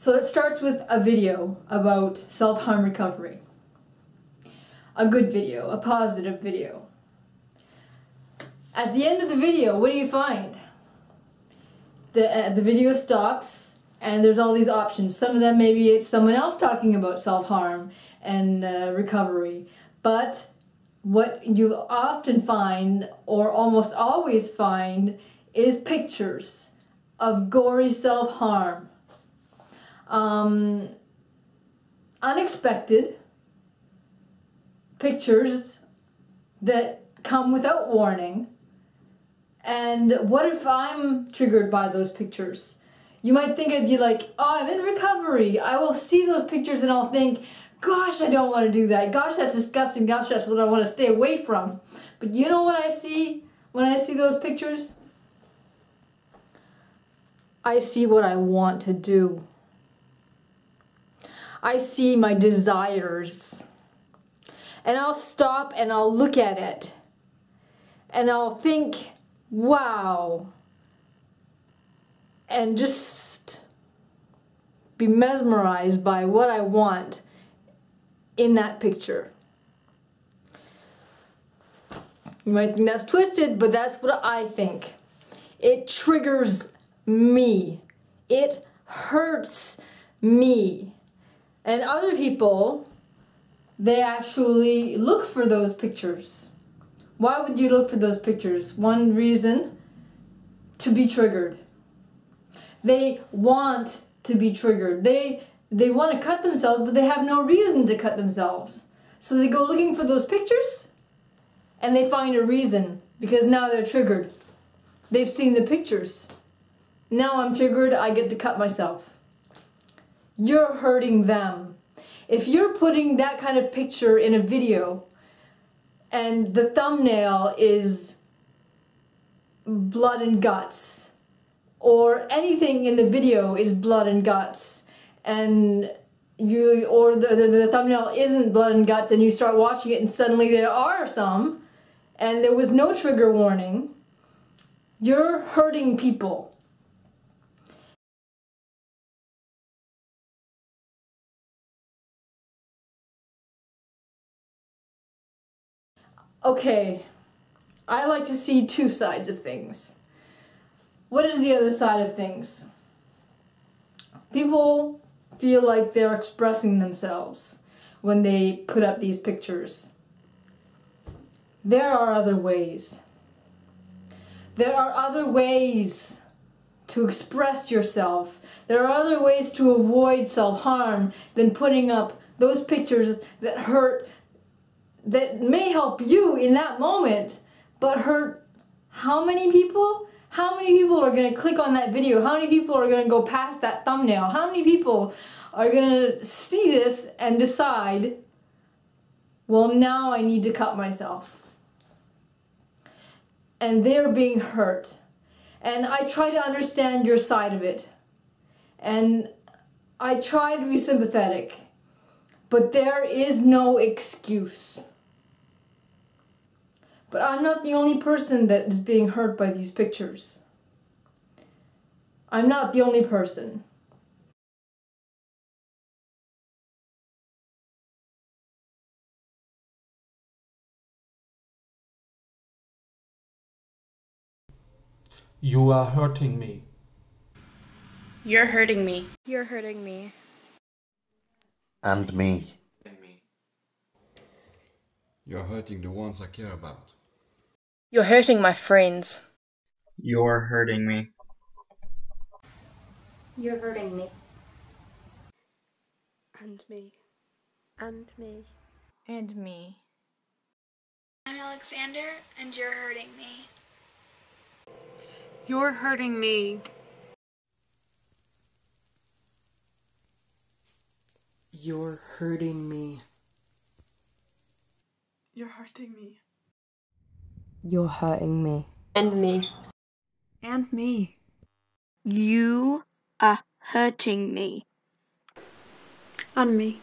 So it starts with a video about self harm recovery. A good video, a positive video. At the end of the video, what do you find? The, uh, the video stops and there's all these options. Some of them maybe it's someone else talking about self harm and uh, recovery. But what you often find, or almost always find, is pictures of gory self harm. Um, unexpected pictures that come without warning. And what if I'm triggered by those pictures? You might think I'd be like, oh, I'm in recovery. I will see those pictures and I'll think, gosh, I don't want to do that. Gosh, that's disgusting. Gosh, that's what I want to stay away from. But you know what I see when I see those pictures? I see what I want to do. I see my desires. And I'll stop and I'll look at it. And I'll think, wow. And just be mesmerized by what I want in that picture. You might think that's twisted, but that's what I think. It triggers me. It hurts me. And other people, they actually look for those pictures. Why would you look for those pictures? One reason, to be triggered. They want to be triggered. They they want to cut themselves, but they have no reason to cut themselves. So they go looking for those pictures and they find a reason because now they're triggered. They've seen the pictures. Now I'm triggered, I get to cut myself. You're hurting them. If you're putting that kind of picture in a video and the thumbnail is blood and guts, or anything in the video is blood and guts, and you or the, the, the thumbnail isn't blood and guts and you start watching it and suddenly there are some and there was no trigger warning you're hurting people okay i like to see two sides of things what is the other side of things people feel like they're expressing themselves when they put up these pictures. There are other ways. There are other ways to express yourself. There are other ways to avoid self-harm than putting up those pictures that hurt, that may help you in that moment, but hurt how many people? How many people are going to click on that video? How many people are going to go past that thumbnail? How many people are going to see this and decide, well, now I need to cut myself? And they're being hurt. And I try to understand your side of it. And I try to be sympathetic. But there is no excuse. But I'm not the only person that is being hurt by these pictures. I'm not the only person. You are hurting me. You're hurting me. You're hurting me. And me. You're hurting the ones I care about. You're hurting my friends. You're hurting me. You're hurting me. And me. And me. And me. I'm Alexander, and you're hurting me. You're hurting me. You're hurting me. You're hurting me. You're hurting me. And me. And me. You are hurting me. And me.